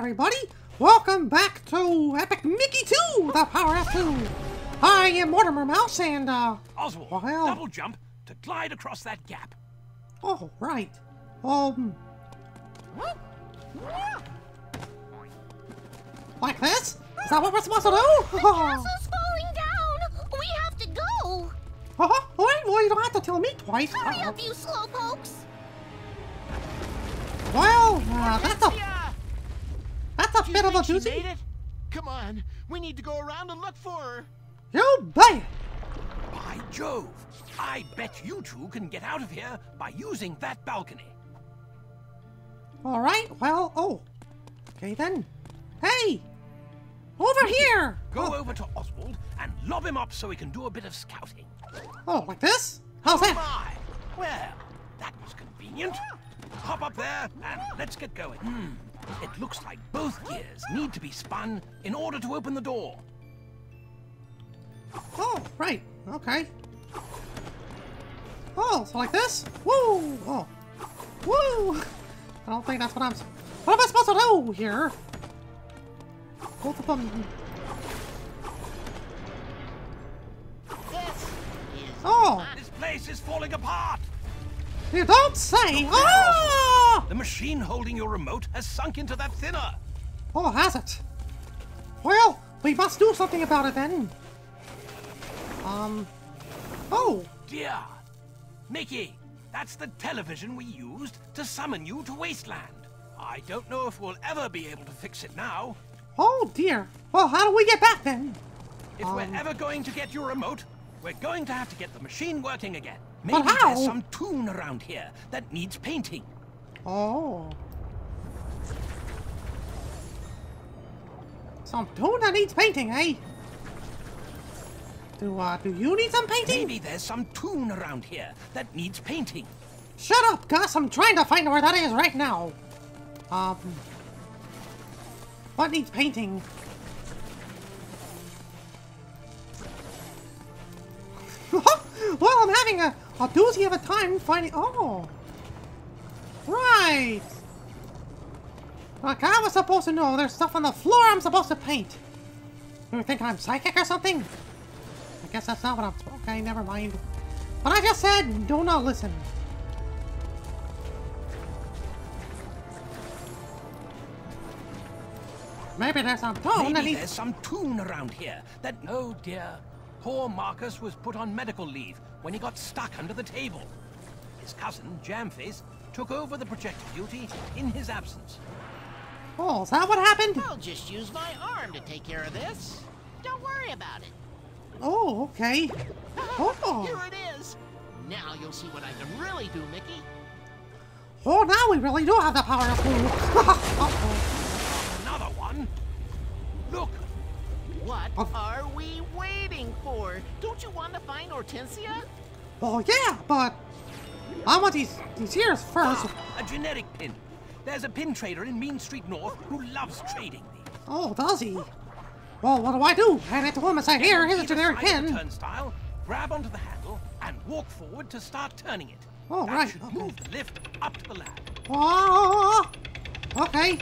everybody! Welcome back to Epic Mickey 2, the Power of 2! I am Mortimer Mouse and, uh... Oswald, Well- double jump to glide across that gap. Oh, right. Um... Like this? Is that what we're supposed to do? Castle's falling down! We have to go! Uh-huh. Alright, well, you don't have to tell me twice. Hurry Uh, up, you slowpokes! well, uh, that's a, Yeah. that's a you bit of a think she doozy. made it? Come on, we need to go around and look for her. You bet. By Jove, I bet you two can get out of here by using that balcony. Alright, well, oh. Okay then. Hey! Over here! Go oh, over to Oswald and lob him up so we can do a bit of scouting. oh, like this? How's that? My, well, that was convenient. Hop up there and let's get going. Hmm. It looks like both gears need to be spun in order to open the door. Oh, right. Okay. Oh, so like this? Woo! Oh. Woo! I don't think that's what I'm... What am I supposed to do here? Both of them... This is Oh! This place is falling apart. You don't say! Oh! The machine holding your remote has sunk into that thinner. Oh, has it? Well, we must do something about it then. Um... Oh! Dear. Mickey, that's the television we used to summon you to Wasteland. I don't know if we'll ever be able to fix it now. Oh dear. Well, how do we get back then? If Um. we're ever going to get your remote, we're going to have to get the machine working again. But Maybe there's some tune around here that needs painting. Oh. Some tune that needs painting, eh? Do, uh, do you need some painting? Maybe there's some tune around here that needs painting. Shut up, Gus. I'm trying to find where that is right now. Um. What needs painting? well, I'm having a, a doozy of a time finding. Oh. Right. Like I was supposed to know there's stuff on the floor I'm supposed to paint. You think I'm psychic or something? I guess that's not what I'm. Okay, never mind. But I just said, do not listen. Maybe there's some tone that Maybe there's some tune around here that. Oh dear. Poor Marcus was put on medical leave when he got stuck under the table. His cousin, Jamface, took over the projector duty in his absence. Oh, is that what happened? I'll just use my arm to take care of this. Don't worry about it. Oh, okay. Here Oh, it is. Now you'll see what I can really do, Mickey. oh, now we really do have the power of food. Uh-oh. Another one. Look, What Oh. are we waiting for? Don't you want to find Ortensia? Oh, yeah, but I want these these ears first. ah, a genetic pin. There's a pin trader in Mean Street North who loves trading these. Oh, does he? Well, what do I do? Hand it to him and say, here, here's a Either generic side of the pin. Turnstile, grab onto the handle, and walk forward to start turning it. Oh, that right, should okay. move the lift up to the lab. Oh, okay.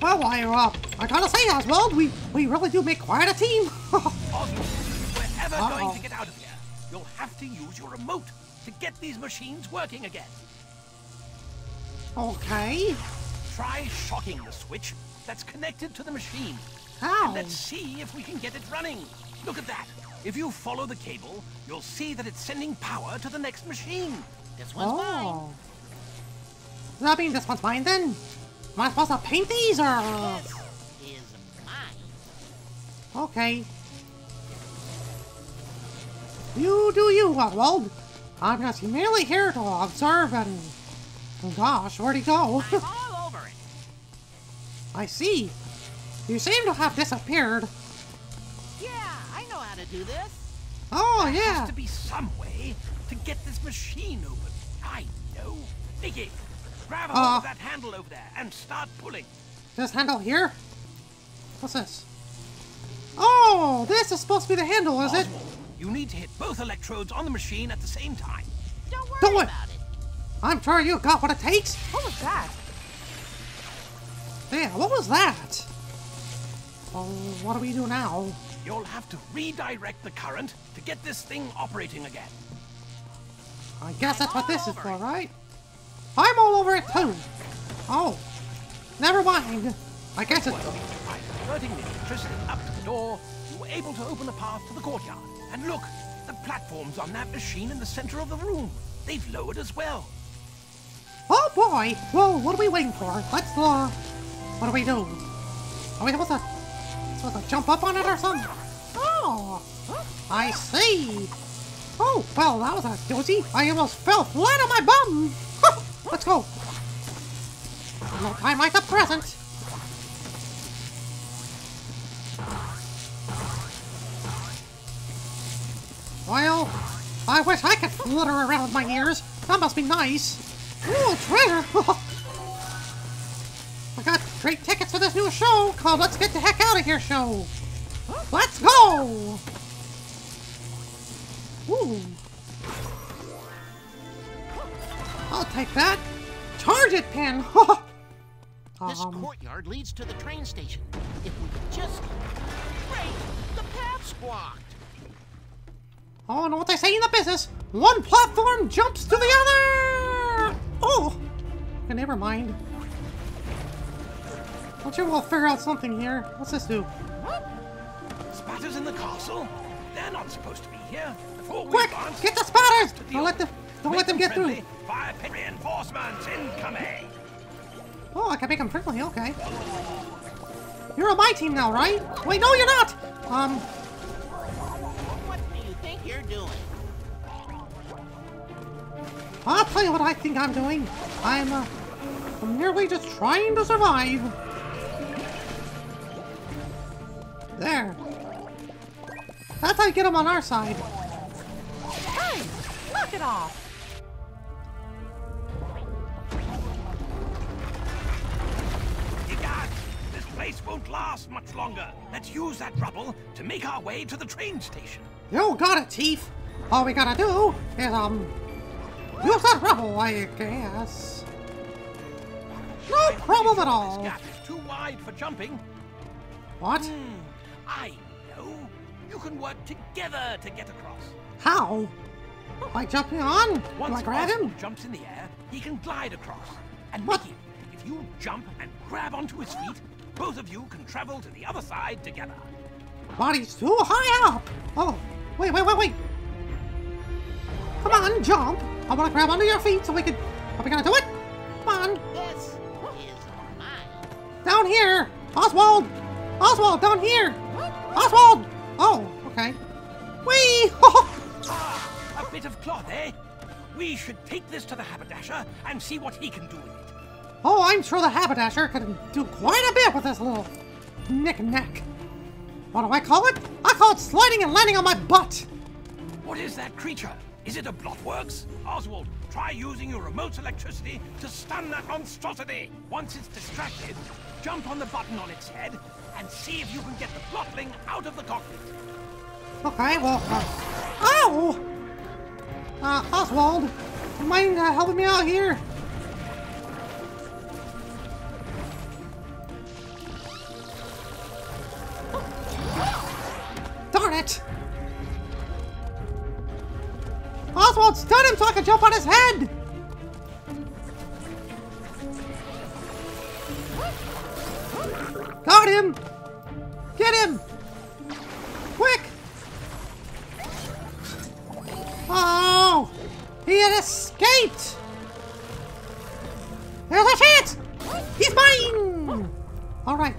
Well, while you're up, uh, I gotta say, Oswald, we, we really do make quite a team. Oswald, if we're ever Uh-oh. going to get out of here, you'll have to use your remote to get these machines working again. okay. Try shocking the switch that's connected to the machine. How? And let's see if we can get it running. Look at that. If you follow the cable, you'll see that it's sending power to the next machine. This one's mine. Oh. Does that mean this one's mine then? Am I supposed to paint these or? Uh? This is mine. Okay. You do you, Oswald. I'm just merely here to observe and. Oh gosh, where'd he go? I'm all over it. I see. You seem to have disappeared. Yeah, I know how to do this. Oh There yeah. has to be some way to get this machine open. I know. Nicky, grab a hold Uh. of that handle over there and start pulling. This handle here? What's this? Oh, this is supposed to be the handle, is it? You need to hit both electrodes on the machine at the same time. Don't worry Don't worry. about it. I'm sure you got what it takes. What was that? Yeah, what was that? Oh, what do we do now? You'll have to redirect the current to get this thing operating again. I guess that's what this is for, right? I'm all over it too. Oh, never mind. I guess it's... By diverting the electricity up to the door, you were able to open a path to the courtyard. And look, the platforms on that machine in the center of the room. They've lowered as well. Oh boy! Well, what are we waiting for? Let's, uh... What do we do? Are we supposed to... Supposed to jump up on it or something? Oh! I see! Oh, well, that was a doozy. I almost fell flat on my bum! Let's go! Time like the present! Well, I wish I could flutter around with my ears. That must be nice. Ooh, treasure! I got great tickets for this new show called Let's Get the Heck Out of Here show. Let's go! Ooh. I'll take that. Charge it, Pin! This um, courtyard leads to the train station. If we just... Great! The path's blocked! Oh, I know what they say in the business. One platform jumps to the other! Oh! Okay, never mind. I'm sure we'll figure out something here. What's this do? What? Spatters in the castle? They're not supposed to be here. Before we Quick! advance, Get the spatters! Don't let them, don't let them get through. friendly. Fire pit reinforcements incoming! Oh, I can make them friendly, okay. You're on my team now, right? Wait, no, you're not! Um, What do you think you're doing? I'll tell you what I think I'm doing. I'm, uh, I'm merely just trying to survive. There. That's how you get them on our side. Hey, knock it off. Won't last much longer. Let's use that rubble to make our way to the train station. You got it, Chief. All we gotta do is, um, use that rubble, I guess. No problem at all. This gap is too wide for jumping. What? Hmm, I know. You can work together to get across. How? By jumping on? Do Once I grab him? Jumps in the air, he can glide across. And What? Mickey, if you jump and grab onto his feet, both of you can travel to the other side together. But he's too high up. Oh, wait, wait, wait, wait. Come on, jump. I want to grab onto your feet so we can... Are we gonna do it? Come on, This is mine. down here. Oswald! Oswald, down here. Oswald! Oh, okay. Whee! Ah, a bit of cloth, eh? We should take this to the haberdasher and see what he can do with it. Oh, I'm sure the haberdasher can do quite a bit with this little knick-knack. What do I call it? I call it sliding and landing on my butt. What is that creature? Is it a Blotworx? Oswald, try using your remote electricity to stun that monstrosity. Once it's distracted, jump on the button on its head and see if you can get the Blotling out of the cockpit. Okay, well, uh, ow! Uh, Oswald, you mind uh, helping me out here? Him so I can jump on his head! Got him! Get him! Quick! Oh! He had escaped! There's a chance! He's mine! Alright,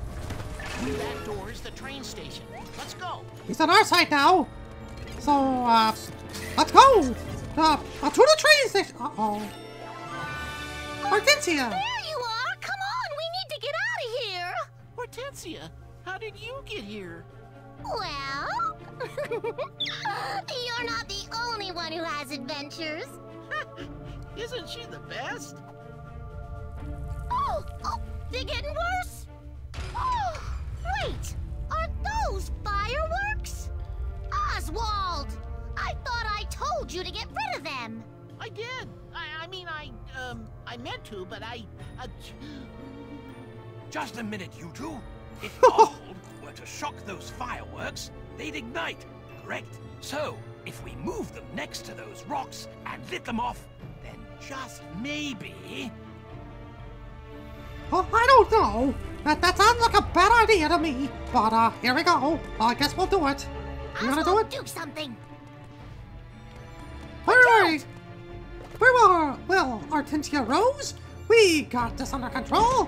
That door is the train station. Let's go. he's on our side now. So, uh, let's go! Uh, uh, to the train station! Uh-oh. Ortensia! There you are! Come on! We need to get out of here! Ortensia, how did you get here? Well... You're not the only one who has adventures. Isn't she the best? Oh! Oh! They're getting worse! Oh! Wait! Are those fireworks? Oswald! I told you to get rid of them! I did. I, I mean, I, um, I meant to, but I, uh, Just a minute, you two. If Oswald were to shock those fireworks, they'd ignite, correct? So, if we move them next to those rocks and lit them off, then just maybe... Well, I don't know. That, that sounds like a bad idea to me. But, uh, here we go. I guess we'll do it. You gonna do it? do something. Alright. Very well, well, Ortensia Rose. We got this under control.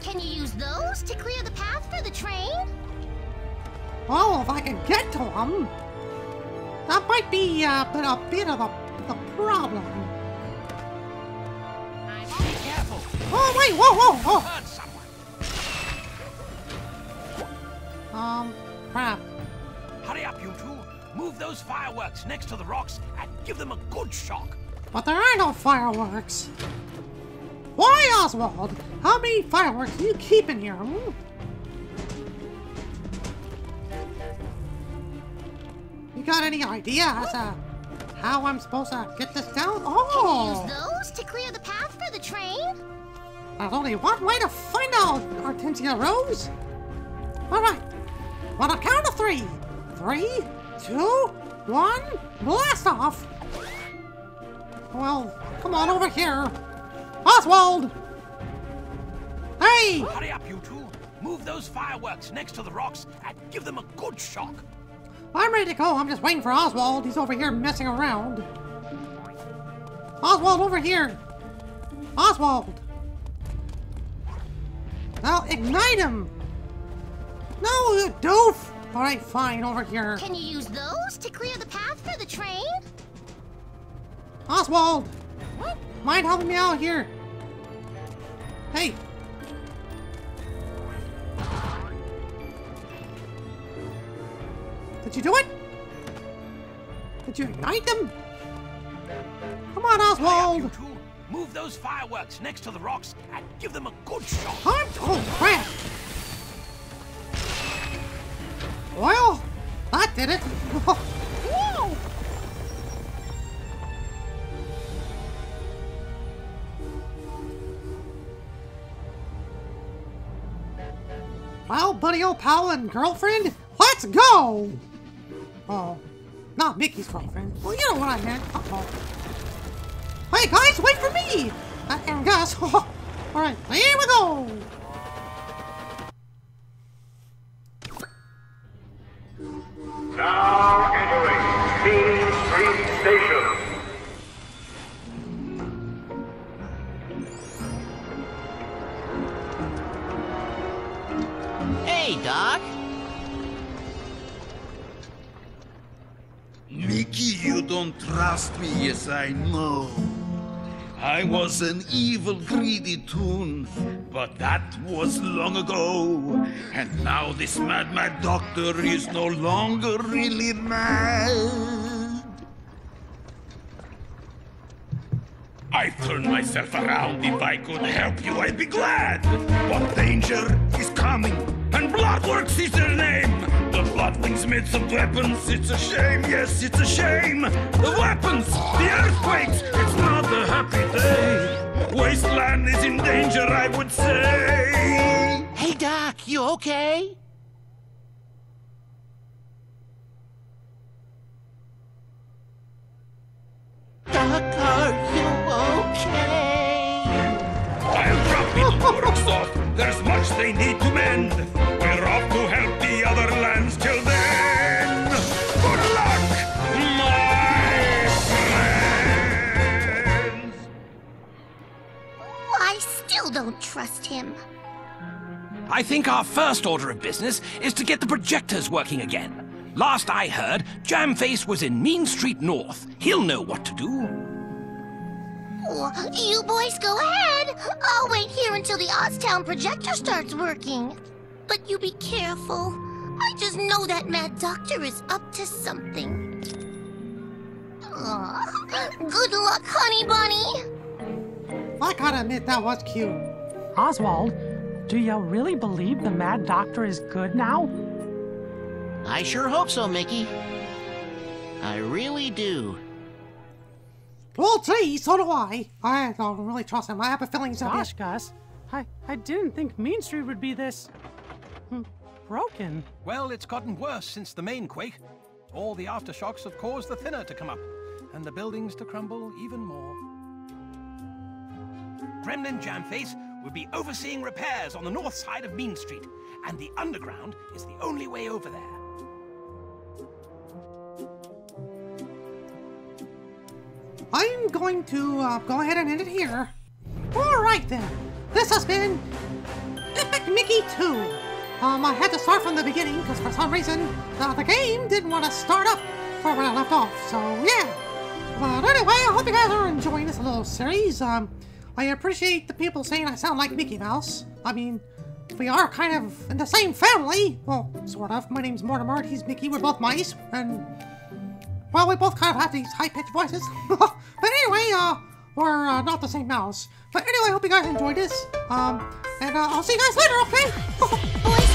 Can you use those to clear the path for the train? Well, if I can get to them, that might be uh, bit, a bit of a, a problem. Be careful! Oh, wait, whoa, whoa, whoa. Um, crap. Move those fireworks next to the rocks and give them a good shock! But there are no fireworks. Why, Oswald? How many fireworks do you keep in here? hmm? You got any idea as to how I'm supposed to get this down? Oh! Can you Oh! use those to clear the path for the train? There's only one way to find out, Ortensia Rose. All right. On a count of three. Three, two, one, blast off. Well, come on over here. Oswald! Hey! Hurry up, you two! Move those fireworks next to the rocks and give them a good shock! I'm ready to go. I'm just waiting for Oswald. He's over here messing around. Oswald, over here. Oswald. Now ignite him. No, you doof. All right, fine, over here. Can you use those to clear the path for the train? Oswald. What? Mind helping me out here? Hey. Did you do it? Did you ignite them? Come on, Hurry up, Oswald. Move those fireworks next to the rocks and give them a good shot. I'm, oh, crap! Well, that did it. Whoa! Well, buddy old pal and girlfriend, let's go! Oh, not Mickey's girlfriend. Well, you know what I meant. Uh-oh. Hey guys, wait for me! Uh, and Gus, alright, here we go! Yes I know. I was an evil, greedy toon, but that was long ago. And now this mad, mad doctor is no longer really mad. I turn myself around. If I could help you, I'd be glad. But danger is coming, and Blotworx is their name. The Blotlings made some weapons. It's a shame, yes, it's a shame. The weapons, the earthquakes, it's not a happy day. Wasteland is in danger, I would say. Hey, Doc, you okay? Doc, are you okay? I'll drop it, off. There's much they need to mend. We're off to trust him. I think our first order of business is to get the projectors working again. Last I heard, Jamface was in Mean Street North. He'll know what to do. Oh, You boys go ahead. I'll wait here until the OsTown projector starts working. But you be careful. I just know that mad doctor is up to something. Aw, good luck, honey bunny. I gotta admit that was cute. Oswald, do you really believe the Mad Doctor is good now? I sure hope so, Mickey. I really do. Well, gee, so do I. I don't really trust him. I have a feeling he's Gosh, Gus, I, I didn't think Mean Street would be this hmm, broken. Well, it's gotten worse since the main quake. All the aftershocks have caused the thinner to come up, and the buildings to crumble even more. Gremlin Jamface will be overseeing repairs on the north side of Mean Street, and the underground is the only way over there. I'm going to uh, go ahead and end it here. Alright then, this has been Epic Mickey 2. Um, I had to start from the beginning because for some reason uh, the game didn't want to start up from where I left off, so yeah. But anyway, I hope you guys are enjoying this little series. Um, I appreciate the people saying I sound like Mickey Mouse. I mean, we are kind of in the same family. Well, sort of. My name's Mortimer, he's Mickey, we're both mice, and well, we both kind of have these high-pitched voices. but anyway, uh, we're uh, not the same mouse. But anyway, I hope you guys enjoyed this. Um, and uh, I'll see you guys later, okay?